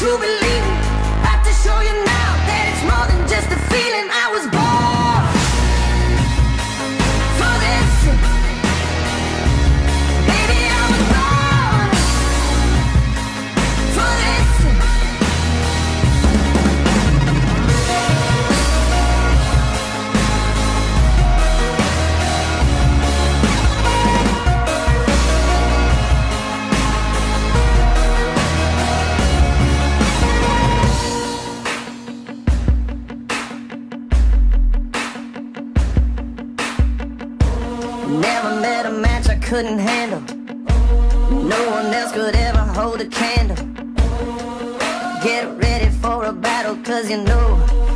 to believe. Have to show you now. Never met a match I couldn't handle. No one else could ever hold a candle. Get ready for a battle, cause you know